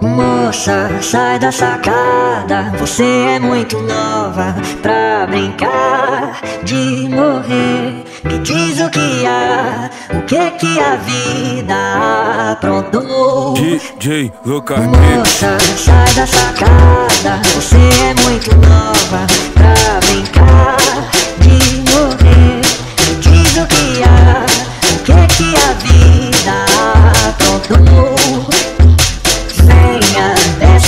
Moça, sai da sacada, você é muito nova pra brincar de morrer. Me diz o que há, o que que a vida aprontou. DJ Lucas Moça, sai da sacada, você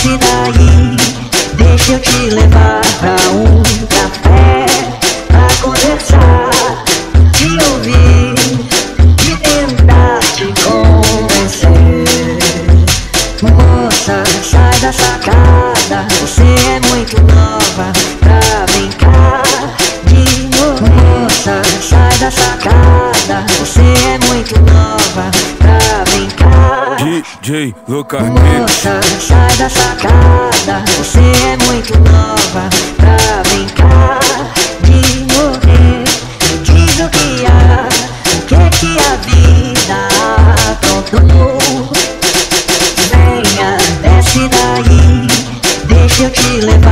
desce daí, deixa eu te levar pra um café pra conversar, te ouvir e tentar te convencer. Moça, sai da sacada, você é muito nova pra brincar de novo. Moça, sai da sacada, você DJ Lucas Moça, sai da sacada, você é muito nova pra brincar de morrer. Me diz o que há, o que que a vida aprontou. Venha, desce daí, deixa eu te levar